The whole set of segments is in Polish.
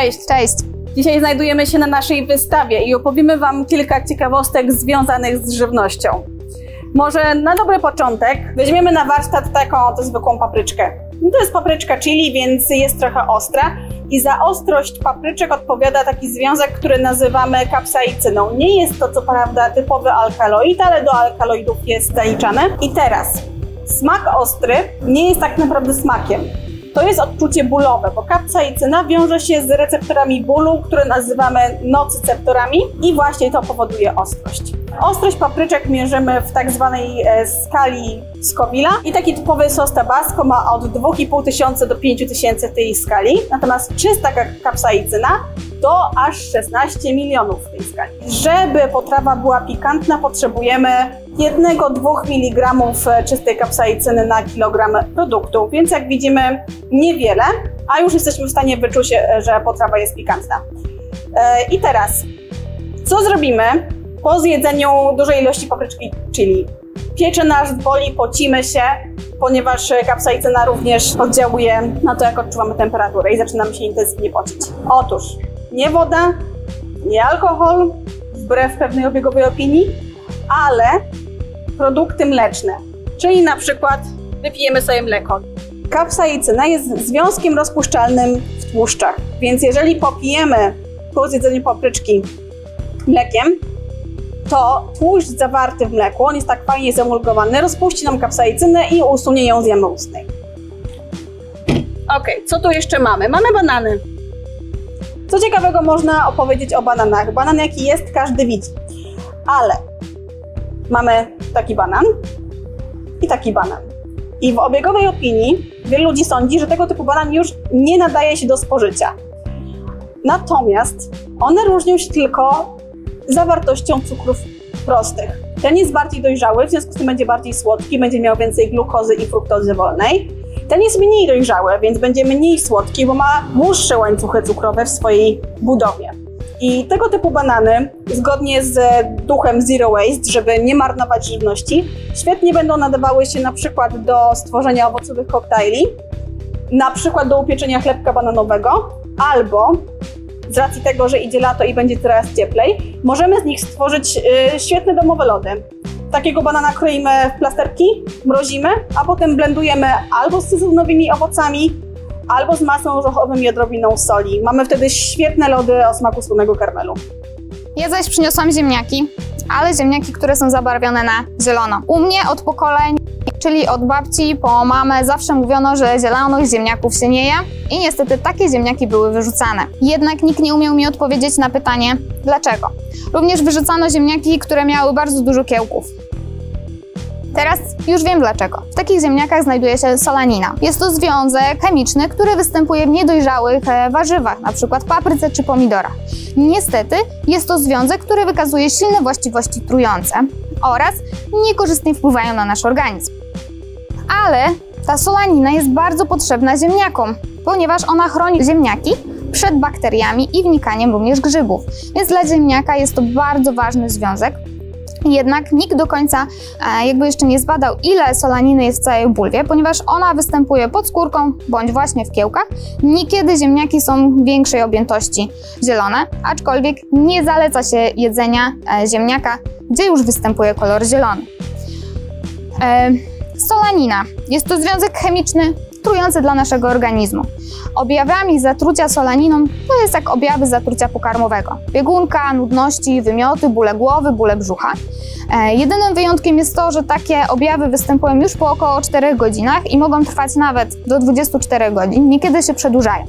Cześć! Cześć! Dzisiaj znajdujemy się na naszej wystawie i opowiemy Wam kilka ciekawostek związanych z żywnością. Może na dobry początek weźmiemy na warsztat taką oto zwykłą papryczkę. To jest papryczka chili, więc jest trochę ostra i za ostrość papryczek odpowiada taki związek, który nazywamy kapsaicyną. Nie jest to co prawda typowy alkaloid, ale do alkaloidów jest zaliczany. I teraz, smak ostry nie jest tak naprawdę smakiem to jest odczucie bólowe, bo kapsaicyna wiąże się z receptorami bólu, które nazywamy nocyceptorami i właśnie to powoduje ostrość. Ostrość papryczek mierzymy w tak zwanej e, skali Scoville'a i taki typowy sos tabasco ma od 2,5 tysiąca do 5 tysięcy tej skali, natomiast czysta kapsaicyna to aż 16 milionów w tej skali. Żeby potrawa była pikantna, potrzebujemy 1-2 mg czystej kapsaicyny na kilogram produktu, więc jak widzimy niewiele, a już jesteśmy w stanie wyczuć, że potrawa jest pikantna. E, I teraz, co zrobimy po zjedzeniu dużej ilości papryczki chili? Piecze nas boli, pocimy się, ponieważ kapsaicyna również oddziałuje na to, jak odczuwamy temperaturę i zaczynamy się intensywnie pocić. Otóż nie woda, nie alkohol, wbrew pewnej obiegowej opinii, ale produkty mleczne, czyli na przykład wypijemy sobie mleko. Kapsaicyna jest związkiem rozpuszczalnym w tłuszczach, więc jeżeli popijemy po zjedzeniu papryczki mlekiem, to tłuszcz zawarty w mleku, on jest tak fajnie zemulgowany, rozpuści nam kapsaicynę i usunie ją z jamy ustnej. Ok, co tu jeszcze mamy? Mamy banany. Co ciekawego można opowiedzieć o bananach? Banan jaki jest, każdy widzi. Ale mamy taki banan i taki banan. I w obiegowej opinii wielu ludzi sądzi, że tego typu banan już nie nadaje się do spożycia. Natomiast one różnią się tylko zawartością cukrów prostych. Ten jest bardziej dojrzały, w związku z tym będzie bardziej słodki, będzie miał więcej glukozy i fruktozy wolnej. Ten jest mniej dojrzały, więc będzie mniej słodki, bo ma dłuższe łańcuchy cukrowe w swojej budowie. I tego typu banany, zgodnie z duchem Zero Waste, żeby nie marnować żywności, świetnie będą nadawały się na przykład do stworzenia owocowych koktajli, na przykład do upieczenia chlebka bananowego, albo z racji tego, że idzie lato i będzie coraz cieplej, możemy z nich stworzyć y, świetne domowe lody. Takiego banana kroimy w plasterki, mrozimy, a potem blendujemy albo z sezonowymi owocami, albo z masą orzechową i odrobiną soli. Mamy wtedy świetne lody o smaku słonego karmelu. Ja zaś przyniosłam ziemniaki, ale ziemniaki, które są zabarwione na zielono. U mnie od pokoleń, czyli od babci po mamę, zawsze mówiono, że zielonych ziemniaków się nie je i niestety takie ziemniaki były wyrzucane. Jednak nikt nie umiał mi odpowiedzieć na pytanie, dlaczego. Również wyrzucano ziemniaki, które miały bardzo dużo kiełków. Teraz już wiem dlaczego. W takich ziemniakach znajduje się solanina. Jest to związek chemiczny, który występuje w niedojrzałych e, warzywach, np. papryce czy pomidorach. Niestety jest to związek, który wykazuje silne właściwości trujące oraz niekorzystnie wpływają na nasz organizm. Ale ta solanina jest bardzo potrzebna ziemniakom, ponieważ ona chroni ziemniaki przed bakteriami i wnikaniem również grzybów. Więc dla ziemniaka jest to bardzo ważny związek, jednak nikt do końca e, jakby jeszcze nie zbadał, ile solaniny jest w całej bulwie, ponieważ ona występuje pod skórką bądź właśnie w kiełkach. Niekiedy ziemniaki są większej objętości zielone, aczkolwiek nie zaleca się jedzenia e, ziemniaka, gdzie już występuje kolor zielony. E, solanina jest to związek chemiczny trujący dla naszego organizmu. Objawami zatrucia solaniną to jest jak objawy zatrucia pokarmowego. Biegunka, nudności, wymioty, bóle głowy, bóle brzucha. E, jedynym wyjątkiem jest to, że takie objawy występują już po około 4 godzinach i mogą trwać nawet do 24 godzin, niekiedy się przedłużają.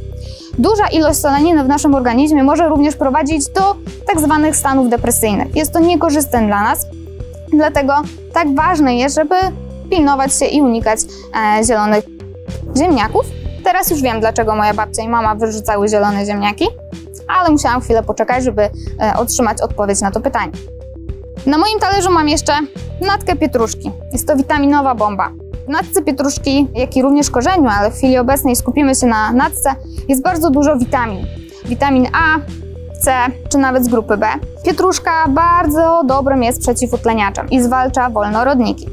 Duża ilość solaniny w naszym organizmie może również prowadzić do tak zwanych stanów depresyjnych. Jest to niekorzystne dla nas, dlatego tak ważne jest, żeby pilnować się i unikać e, zielonych ziemniaków. Teraz już wiem, dlaczego moja babcia i mama wyrzucały zielone ziemniaki, ale musiałam chwilę poczekać, żeby e, otrzymać odpowiedź na to pytanie. Na moim talerzu mam jeszcze natkę pietruszki. Jest to witaminowa bomba. W natce pietruszki, jak i również korzeniu, ale w chwili obecnej skupimy się na natce, jest bardzo dużo witamin. Witamin A, C, czy nawet z grupy B. Pietruszka bardzo dobrym jest przeciwutleniaczem i zwalcza wolnorodniki,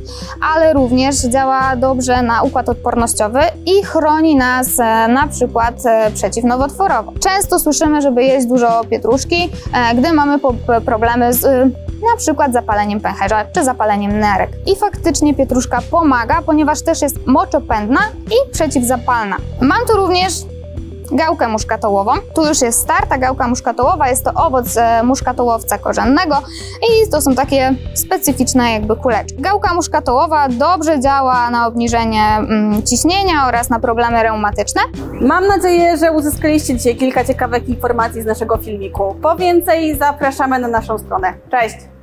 ale również działa dobrze na układ odpornościowy i chroni nas e, na przykład e, przeciwnowotworowo. Często słyszymy, żeby jeść dużo pietruszki, e, gdy mamy problemy z na przykład zapaleniem pęcherza czy zapaleniem nerek. I faktycznie pietruszka pomaga, ponieważ też jest moczopędna i przeciwzapalna. Mam tu również gałkę muszkatołową. Tu już jest starta gałka muszkatołowa, jest to owoc e, muszkatołowca korzennego i to są takie specyficzne jakby kuleczki. Gałka muszkatołowa dobrze działa na obniżenie mm, ciśnienia oraz na problemy reumatyczne. Mam nadzieję, że uzyskaliście dzisiaj kilka ciekawych informacji z naszego filmiku. Po więcej zapraszamy na naszą stronę. Cześć!